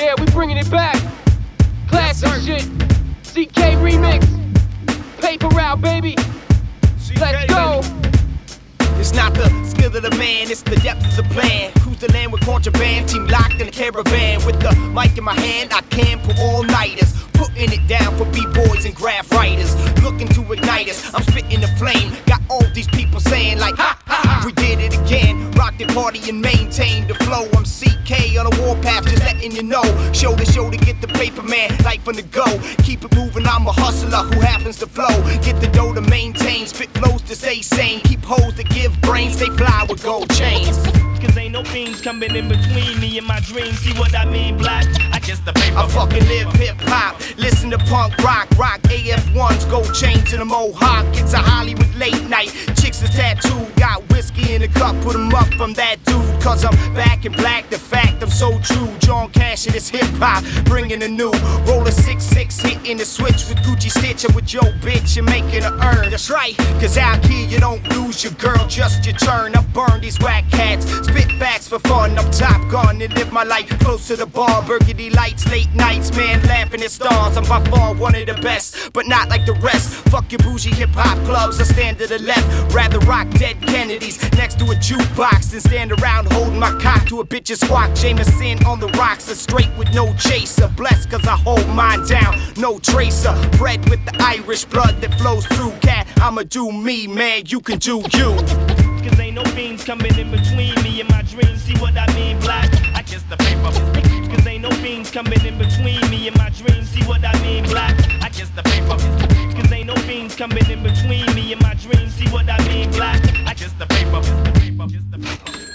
Yeah, we bringing it back. Classic shit. CeeKay remix. Paper route, baby. Let's go. It's not the skill of the man, it's the depth of the plan. Cruise the land with contraband, team locked in a caravan. With the mic in my hand, I can pull all nighters. Putting it down for b-boys and graph writers. Looking to ignite us, I'm spitting the flame. Got all these people saying like, ha ha ha. We did it again, the party and maintain the flow. I'm CeeKay on a warpath, just letting you know. Show to show to get the paper man, life on the go. Keep it moving, I'm a hustler who happens to flow. Get the dough to maintain, spit flows to stay sane. Keep hoes to give brains, they fly with gold chains. Cause ain't no fiends coming in between me and my dreams. See what I mean, black? I guess the paper. I fucking live hip hop, listen to punk rock, rock AF1s, gold chain to the mohawk. It's a Hollywood late night. The cup, put 'em up. I'm that dude, cause I'm back in black. The fact I'm so true. John Cash it is hip hop, bringing a new. Roll a 6-6, hitting the switch with Gucci Stitch. And with your bitch, you're making a earn. That's right, cause out here you don't lose your girl, just your turn. I burn these whack cats, spit facts for fun. I'm top gun and live my life close to the bar. Burgundy lights, late nights, man, laughing at stars. I'm by far one of the best, but not like the rest. Fuck your bougie hip hop clubs, I stand to the left. Rather rock dead Kennedys next to a jukebox than stand around holding my cock to a bitch's squawk. Jameson on the rocks, a straight with no chaser. Blessed cause I hold mine down, no tracer. Bred with the Irish blood that flows through cat. I'ma do me, man, you can do you. Cause ain't no fiends coming in between me and my dreams. See what I mean, black? I guess the paper. Cause ain't no fiends coming in between coming in between me and my dreams. See what I mean, black? I just the paper, just the paper, just the paper.